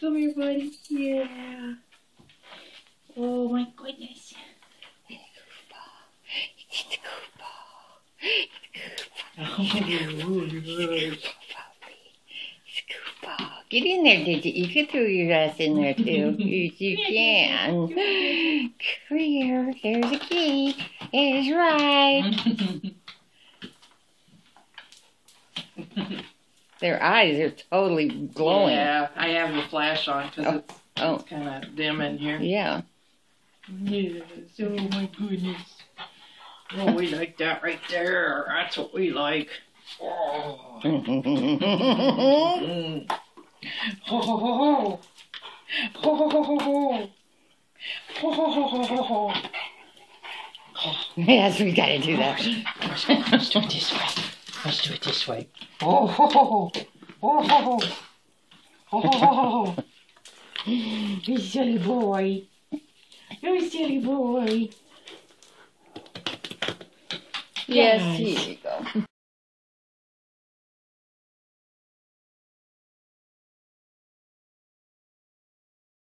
Come here, buddy. Yeah. Oh my goodness. It's a Koopa. It's a Koopa. Get in there, Digi. You could throw your ass in there too. Yes, you can. Come here. There's a key. It's right. Their eyes are totally glowing. Yeah, I have the flash on because Oh. it's, Oh. it's kind of dim in here. Yeah. Yes. Oh my goodness. Oh, we like that right there. That's what we like. Oh. Mm. Ho ho ho ho. Ho ho ho ho ho. Ho ho ho ho ho ho. yes, we gotta do that. Let's do it this way. Let's do it this way. Oh ho ho ho. Oh ho ho. Ho ho ho ho ho. You silly boy. You silly boy. Yes, here you go.